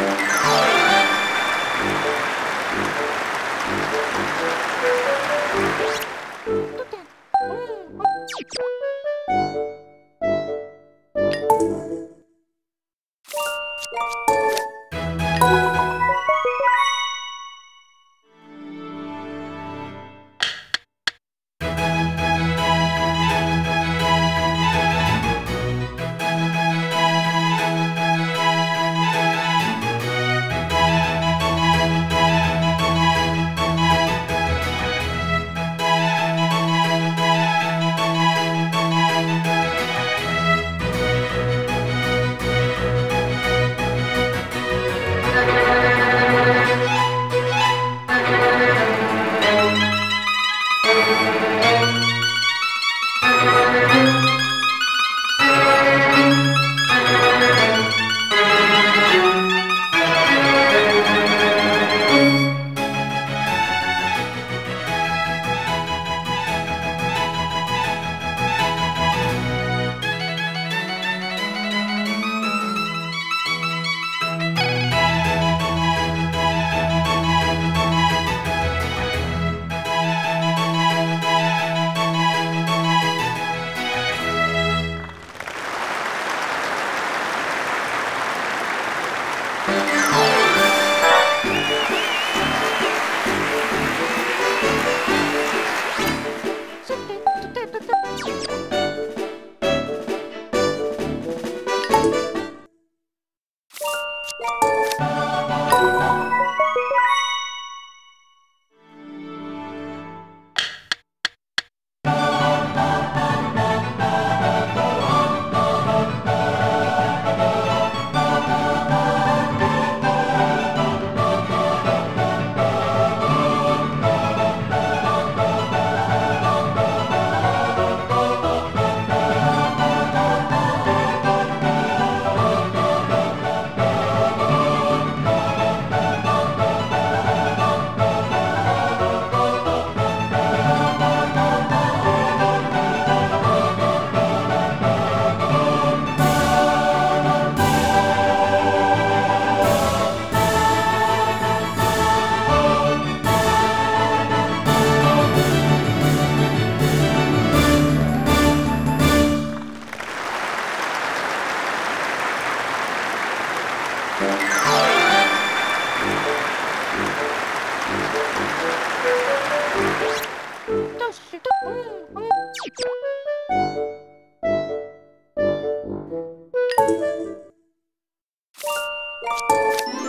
Yeah. Música